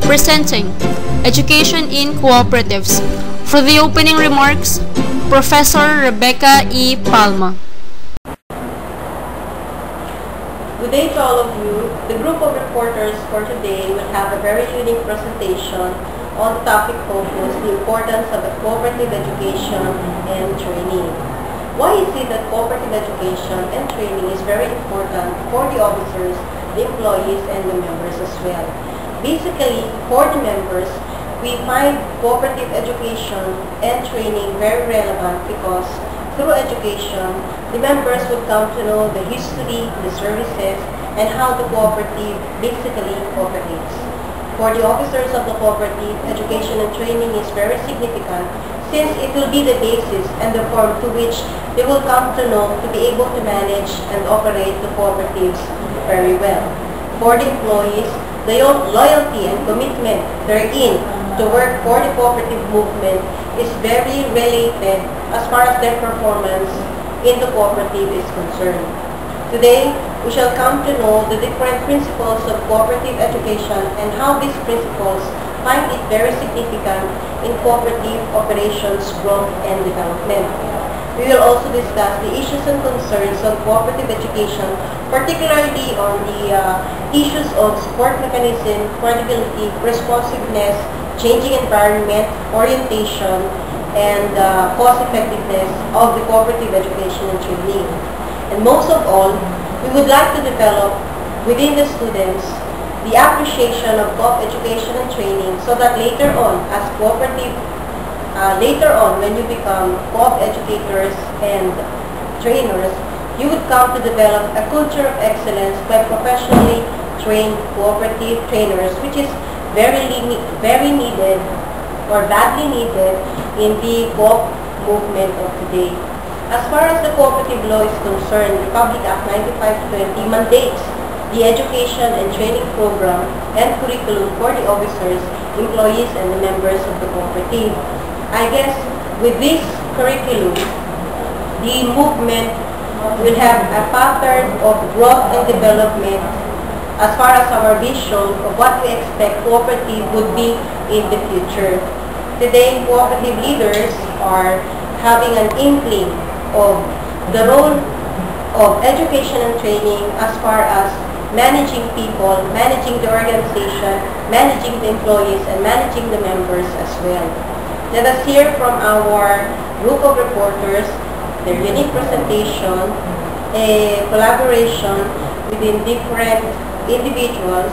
presenting Education in Cooperatives. For the opening remarks, Professor Rebecca E. Palma. Good day to all of you. The group of reporters for today will have a very unique presentation on the topic focus, the importance of cooperative education and training. Why is it that cooperative education and training is very important for the officers, the employees, and the members as well? Basically, for the members, we find cooperative education and training very relevant because through education, the members would come to know the history, the services, and how the cooperative basically operates. For the officers of the cooperative, education and training is very significant since it will be the basis and the form to which they will come to know to be able to manage and operate the cooperatives very well. For the employees, the loyalty and commitment therein to work for the cooperative movement is very related as far as their performance in the cooperative is concerned. Today, we shall come to know the different principles of cooperative education and how these principles find it very significant in cooperative operations, growth, and development. We will also discuss the issues and concerns on cooperative education, particularly on the uh, issues of support mechanism, credibility, responsiveness, changing environment, orientation, and uh, cost-effectiveness of the cooperative education and training. And most of all, we would like to develop within the students the appreciation of co education and training so that later on, as cooperative, uh, later on when you become co educators and trainers, you would come to develop a culture of excellence by professionally trained cooperative trainers, which is very, very needed or badly needed in the co movement of today. As far as the cooperative law is concerned, Republic Act 9520 mandates the education and training program and curriculum for the officers, employees, and the members of the cooperative. I guess with this curriculum, the movement will have a pattern of growth and development as far as our vision of what we expect cooperative would be in the future. Today, cooperative leaders are having an inkling of the role of education and training as far as managing people, managing the organization, managing the employees, and managing the members as well. Let us hear from our group of reporters their unique presentation, a collaboration within different individuals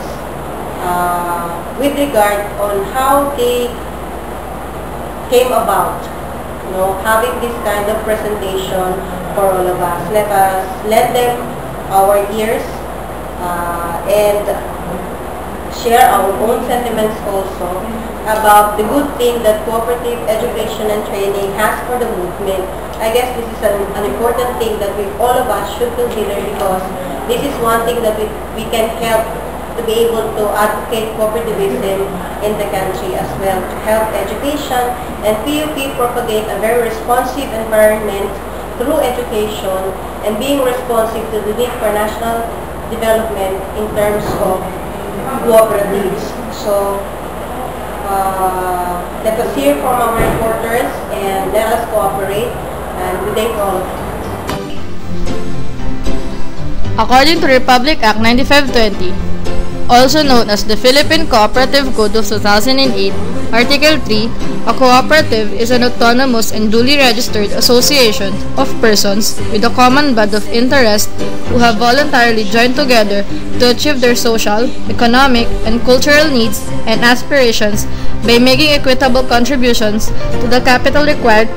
uh, with regard on how they came about, you know, having this kind of presentation for all of us. Let us let them our ears uh, and share our own sentiments also about the good thing that cooperative education and training has for the movement. I guess this is an, an important thing that we all of us should consider because this is one thing that we, we can help to be able to advocate cooperativism in the country as well, to help education and PUP propagate a very responsive environment through education and being responsive to the need for national development in terms of cooperatives. So, uh, let us hear from our reporters and let us cooperate and day to all. According to Republic Act 9520, also known as the Philippine Cooperative Code of 2008, Article 3, a cooperative is an autonomous and duly registered association of persons with a common bond of interest who have voluntarily joined together to achieve their social, economic, and cultural needs and aspirations by making equitable contributions to the capital required,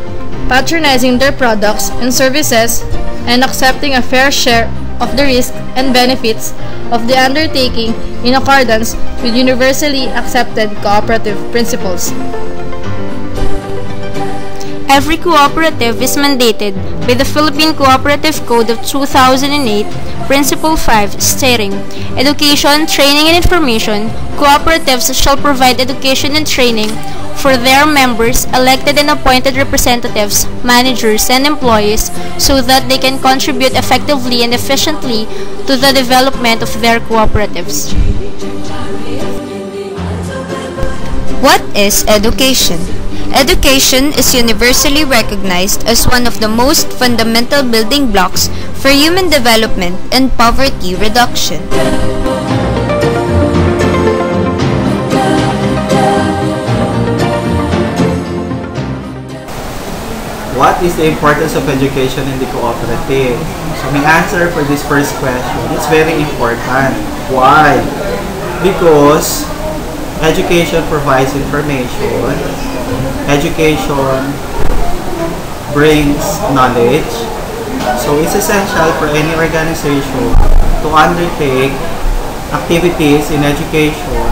patronizing their products and services, and accepting a fair share of the risks and benefits of the undertaking in accordance with universally accepted cooperative principles. Every cooperative is mandated by the Philippine Cooperative Code of 2008, Principle 5, stating, Education, training, and information, cooperatives shall provide education and training for their members, elected and appointed representatives, managers, and employees so that they can contribute effectively and efficiently to the development of their cooperatives. What is education? Education is universally recognized as one of the most fundamental building blocks for human development and poverty reduction. What is the importance of education in the cooperative? So my answer for this first question is very important. Why? Because education provides information, education brings knowledge, so it's essential for any organization to undertake activities in education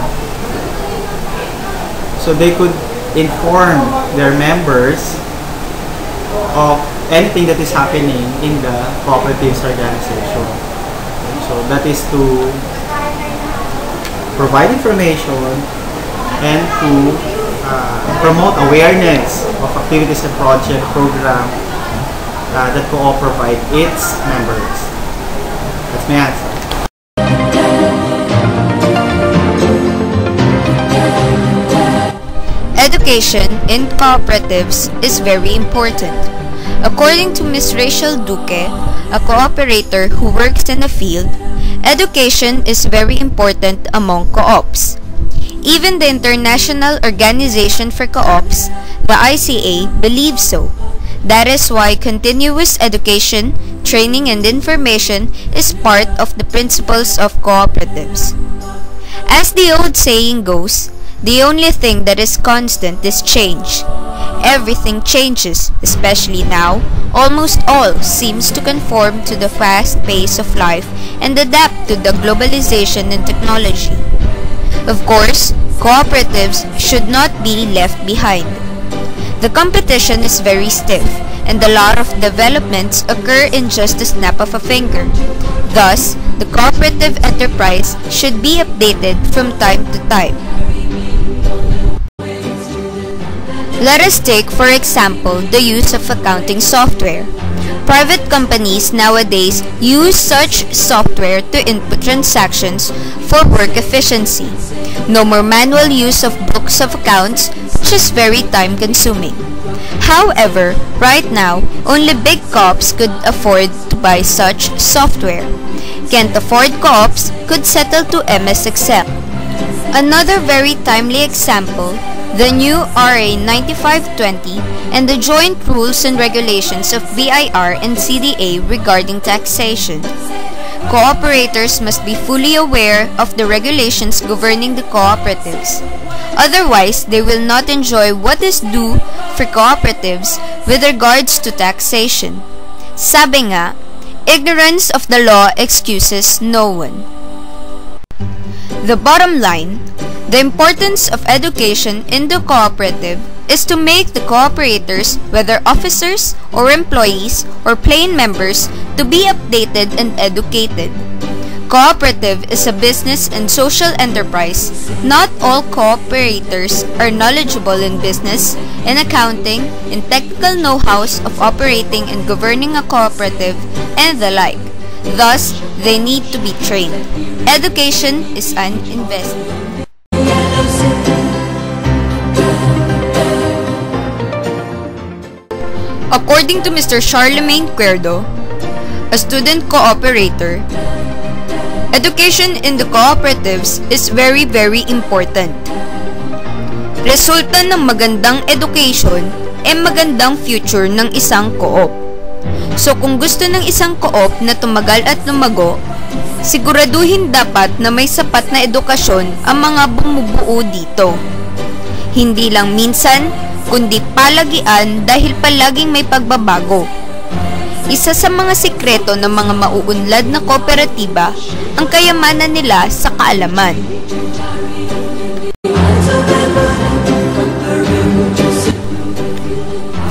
so they could inform their members of anything that is happening in the cooperatives organization. So that is to provide information and to promote awareness of activities and project program uh, that co-op provide its members. That's my answer. Education in cooperatives is very important. According to Ms. Rachel Duque, a cooperator who works in the field, education is very important among co-ops. Even the International Organization for Co-ops, the ICA, believes so. That is why continuous education, training, and information is part of the principles of cooperatives. As the old saying goes, the only thing that is constant is change. Everything changes, especially now. Almost all seems to conform to the fast pace of life and adapt to the globalization and technology. Of course, cooperatives should not be left behind. The competition is very stiff, and a lot of developments occur in just a snap of a finger. Thus, the cooperative enterprise should be updated from time to time. Let us take, for example, the use of accounting software. Private companies nowadays use such software to input transactions for work efficiency. No more manual use of books of accounts, which is very time consuming. However, right now, only big co-ops could afford to buy such software. Can't afford co-ops could settle to MS Excel. Another very timely example, the new RA 9520 and the joint rules and regulations of BIR and CDA regarding taxation. Cooperators must be fully aware of the regulations governing the cooperatives. Otherwise, they will not enjoy what is due for cooperatives with regards to taxation. Sabi nga, ignorance of the law excuses no one. The bottom line, the importance of education in the cooperative is to make the cooperators, whether officers or employees or plain members, to be updated and educated. Cooperative is a business and social enterprise. Not all cooperators are knowledgeable in business, in accounting, in technical know-hows of operating and governing a cooperative, and the like. Thus, they need to be trained. Education is an investment. According to Mr. Charlemagne Cuerdo, a student cooperator, education in the cooperatives is very very important. Resulta ng magandang education ay magandang future ng isang co-op. So kung gusto ng isang co-op na tumagal at lumago, siguraduhin dapat na may sapat na edukasyon ang mga bumubuo dito. Hindi lang minsan, kundi palagian dahil palaging may pagbabago. Isa sa mga sikreto ng mga mauunlad na kooperatiba ang kayamanan nila sa kaalaman.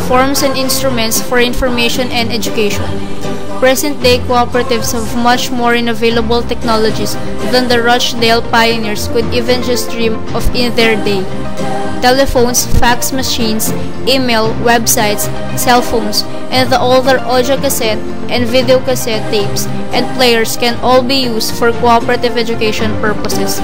Forms and instruments for information and education. Present-day cooperatives have much more in available technologies than the Rochdale pioneers could even just dream of in their day. Telephones, fax machines, email, websites, cell phones, and the older audio cassette and video cassette tapes and players can all be used for cooperative education purposes.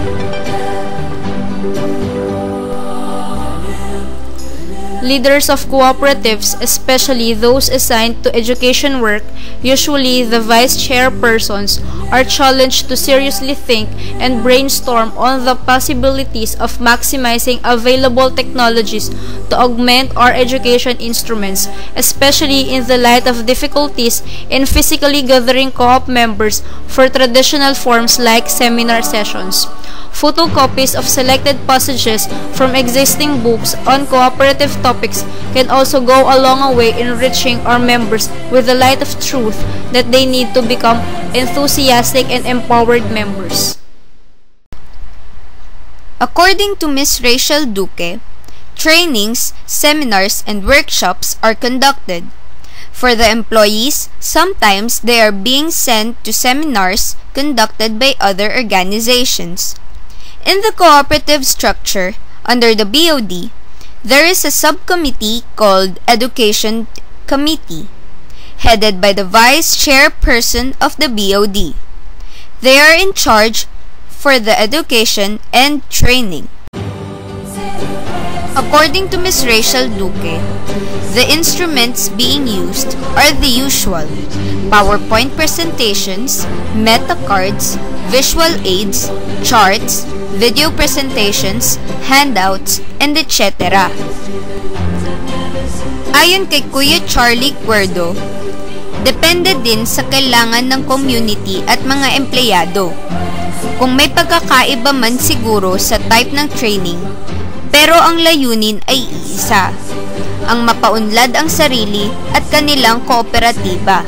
Leaders of cooperatives, especially those assigned to education work, usually the vice chairpersons, are challenged to seriously think and brainstorm on the possibilities of maximizing available technologies to augment our education instruments, especially in the light of difficulties in physically gathering co-op members for traditional forms like seminar sessions. Photocopies of selected passages from existing books on cooperative topics can also go a long way in reaching our members with the light of truth that they need to become enthusiastic and empowered members. According to Ms. Rachel Duque, trainings, seminars, and workshops are conducted. For the employees, sometimes they are being sent to seminars conducted by other organizations. In the cooperative structure, under the BOD, there is a subcommittee called Education Committee, headed by the Vice Chairperson of the BOD. They are in charge for the education and training. According to Ms. Rachel Duque, the instruments being used are the usual PowerPoint presentations, meta cards, visual aids, charts, video presentations, handouts, and etc. Ayon kay Kuya Charlie Cuerdo, depende din sa kailangan ng community at mga empleyado. Kung may pagkakaiba man siguro sa type ng training, pero ang layunin ay iisa, ang mapaunlad ang sarili at kanilang kooperatiba.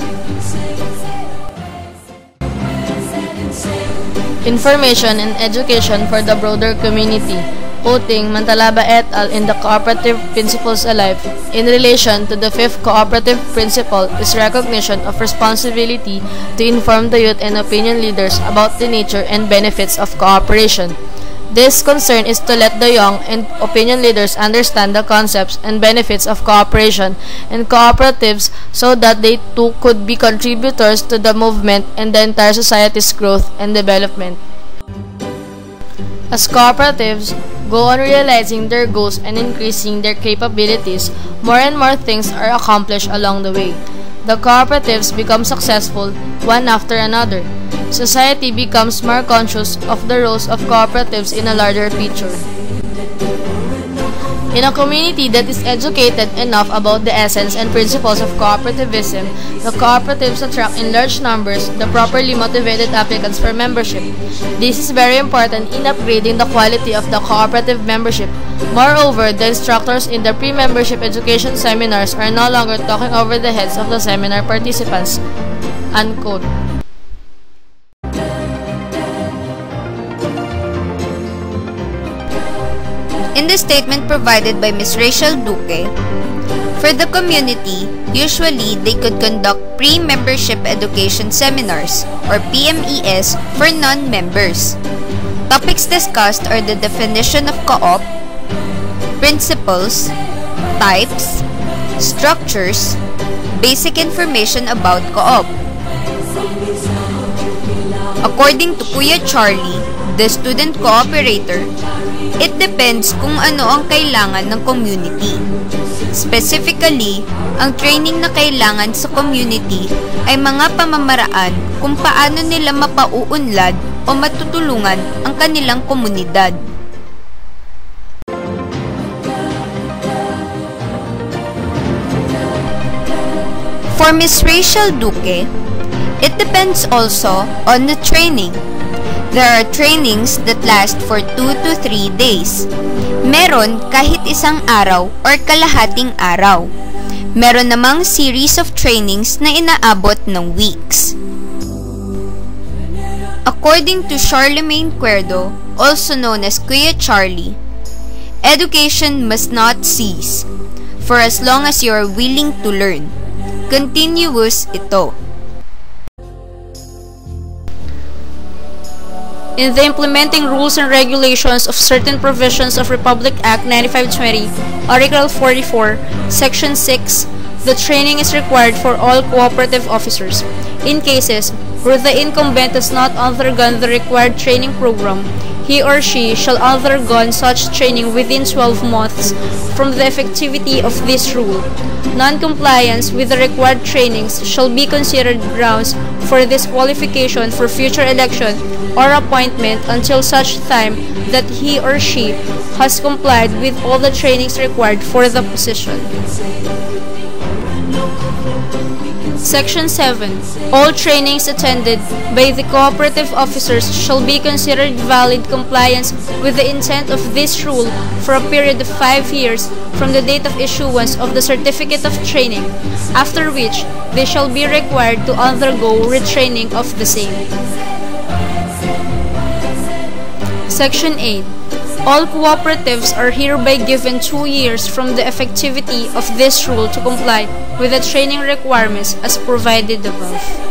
Information and education for the broader community, quoting Mantalaba et al. in the Cooperative Principles Alive, in relation to the fifth cooperative principle is recognition of responsibility to inform the youth and opinion leaders about the nature and benefits of cooperation. This concern is to let the young and opinion leaders understand the concepts and benefits of cooperation and cooperatives so that they too could be contributors to the movement and the entire society's growth and development. As cooperatives go on realizing their goals and increasing their capabilities, more and more things are accomplished along the way. The cooperatives become successful one after another. Society becomes more conscious of the roles of cooperatives in a larger picture. In a community that is educated enough about the essence and principles of cooperativism, the cooperatives attract in large numbers the properly motivated applicants for membership. This is very important in upgrading the quality of the cooperative membership. Moreover, the instructors in the pre-membership education seminars are no longer talking over the heads of the seminar participants. Unquote. The statement provided by Ms. Rachel Duque, for the community, usually they could conduct pre-membership education seminars or PMES for non-members. Topics discussed are the definition of co-op, principles, types, structures, basic information about co-op. According to Kuya Charlie, the student cooperator, it depends kung ano ang kailangan ng community. Specifically, ang training na kailangan sa community ay mga pamamaraan kung paano nila mapauunlad o matutulungan ang kanilang komunidad. For Ms. Rachel Duque, it depends also on the training. There are trainings that last for 2 to 3 days. Meron kahit isang araw or kalahating araw. Meron namang series of trainings na inaabot ng weeks. According to Charlemagne Cuerdo, also known as Kuya Charlie, education must not cease for as long as you are willing to learn. Continuous ito. In the implementing rules and regulations of certain provisions of Republic Act 9520, Article 44, Section 6, the training is required for all cooperative officers. In cases where the incumbent has not undergone the required training program, he or she shall undergo such training within 12 months from the effectivity of this rule. Non-compliance with the required trainings shall be considered grounds for disqualification for future election or appointment until such time that he or she has complied with all the trainings required for the position. Section 7. All trainings attended by the cooperative officers shall be considered valid compliance with the intent of this rule for a period of 5 years from the date of issuance of the certificate of training, after which they shall be required to undergo retraining of the same. Section 8. All cooperatives are hereby given two years from the effectivity of this rule to comply with the training requirements as provided above.